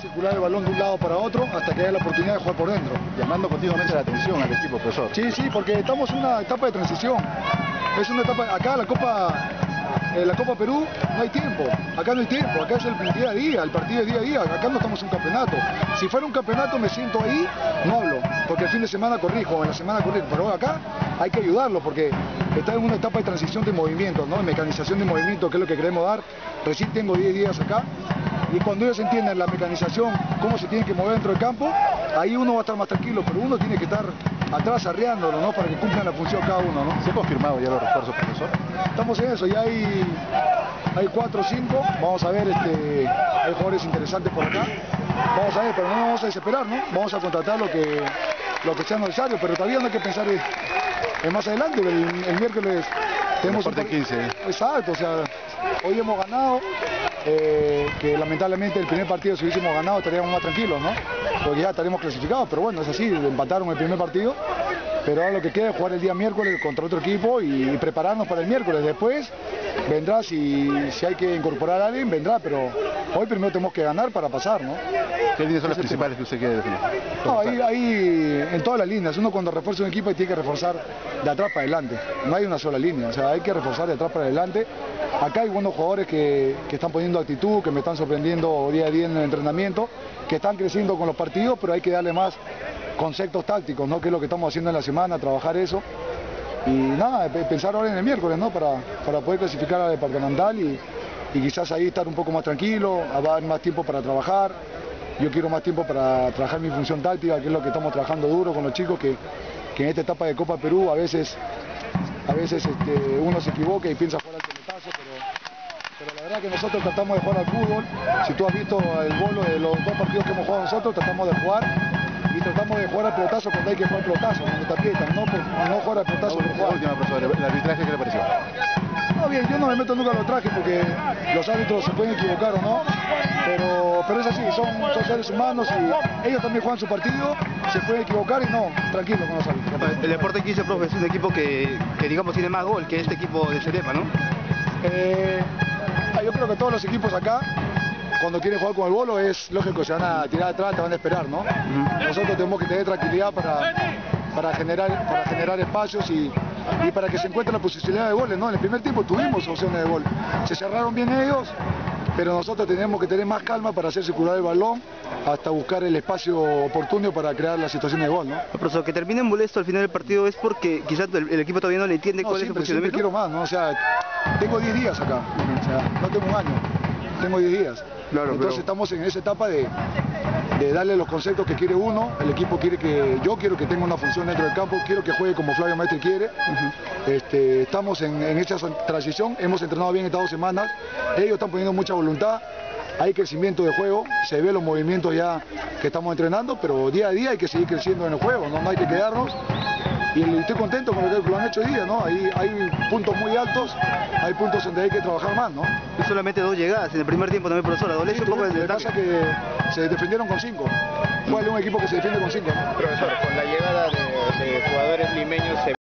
circular el balón de un lado para otro hasta que haya la oportunidad de jugar por dentro. Llamando continuamente la atención al equipo, profesor. Sí, sí, porque estamos en una etapa de transición. Es una etapa, acá la Copa, eh, la Copa Perú no hay tiempo, acá no hay tiempo, acá es el día a día, el partido es día a día, acá no estamos en un campeonato. Si fuera un campeonato me siento ahí, no hablo, porque el fin de semana corrijo, en la semana corrijo, pero acá hay que ayudarlo porque está en una etapa de transición de movimiento, ¿no? de mecanización de movimiento, que es lo que queremos dar. Recién tengo 10 días acá y cuando ellos entienden la mecanización, cómo se tienen que mover dentro del campo, ahí uno va a estar más tranquilo, pero uno tiene que estar atrás arreándolo, ¿no? Para que cumplan la función cada uno, ¿no? ¿Se ha confirmado ya los refuerzos, profesor? Estamos en eso, ya hay, hay cuatro o cinco, vamos a ver, este, hay jugadores interesantes por acá, vamos a ver, pero no vamos a desesperar, ¿no? Vamos a contratar lo que, lo que sea necesario, pero todavía no hay que pensar en, más adelante, el, el miércoles tenemos... Un 15. Exacto, o sea, hoy hemos ganado, eh, que lamentablemente el primer partido si hubiésemos ganado estaríamos más tranquilos, ¿no? Porque ya estaríamos clasificados, pero bueno, es así, empataron el primer partido, pero ahora lo que queda es jugar el día miércoles contra otro equipo y, prepararnos para el miércoles. Después vendrá, si, si hay que incorporar a alguien, vendrá, pero hoy primero tenemos que ganar para pasar, ¿no? ¿Qué líneas son las principales que usted quiere definir? No, ahí, ahí, en todas las líneas, uno cuando refuerza un equipo tiene que reforzar de atrás para adelante, no hay una sola línea, o sea, hay que reforzar de atrás para adelante. Acá hay buenos jugadores que, que están poniendo actitud, que me están sorprendiendo día a día en el entrenamiento, que están creciendo con los partidos, pero hay que darle más conceptos tácticos, ¿no? que es lo que estamos haciendo en la semana, trabajar eso. Y nada, pensar ahora en el miércoles, ¿no? Para, para poder clasificar a la departamental y, y quizás ahí estar un poco más tranquilo, haber más tiempo para trabajar. Yo quiero más tiempo para trabajar mi función táctica, que es lo que estamos trabajando duro con los chicos, que, que en esta etapa de Copa Perú a veces, a veces este, uno se equivoca y piensa jugar al pelotazo, pero, pero la verdad que nosotros tratamos de jugar al fútbol. Si tú has visto el bolo de los dos partidos que hemos jugado nosotros, tratamos de jugar y tratamos de jugar al pelotazo cuando hay que jugar al pelotazo, cuando te aprietan, no, por, no jugar al pelotazo por. La última, profesor, ¿el arbitraje qué le pareció? No, bien, yo no me meto nunca en los trajes porque los árbitros se pueden equivocar o no, pero, pero es así, son, son seres humanos y ellos también juegan su partido, se pueden equivocar y no, tranquilo con los árbitros. El Deporte 15, profe, es un equipo que, que digamos tiene más gol que este equipo de Cerepa, ¿no? Eh, yo creo que todos los equipos acá cuando quieren jugar con el bolo es lógico, se van a tirar atrás, te van a esperar, ¿no? Nosotros tenemos que tener tranquilidad para, para, generar, para generar espacios y, y para que se encuentre la posibilidad de goles, ¿no? En el primer tiempo tuvimos opciones de gol, se cerraron bien ellos, pero nosotros tenemos que tener más calma para hacer circular el balón hasta buscar el espacio oportuno para crear la situación de gol, ¿no? Profesor, que termine molesto al final del partido es porque quizás el, el equipo todavía no le entiende no, cuál siempre, es el funcionamiento. quiero más, ¿no? O sea, tengo 10 días acá, o sea, no tengo un año, tengo 10 días. Claro, Entonces pero- estamos en esa etapa de, de darle los conceptos que quiere uno, el equipo quiere que, yo quiero que tenga una función dentro del campo, quiero que juegue como Flavio Maestri quiere. este, estamos en, en esa transición, hemos entrenado bien estas dos semanas, ellos están poniendo mucha voluntad, hay crecimiento de juego, se ve los movimientos ya que estamos entrenando, pero día a día hay que seguir creciendo en el juego, no, no hay que quedarnos. Y estoy contento con lo que lo han hecho hoy día, ¿no? Hay, hay puntos muy altos, hay puntos donde hay que trabajar más, ¿no? Y solamente dos llegadas en el primer tiempo también, profesor. Adolece un poco Lo el que pasa que se defendieron con cinco. ¿Cuál es un equipo que se defiende con cinco? no? Profesor, con la llegada de, de jugadores limeños se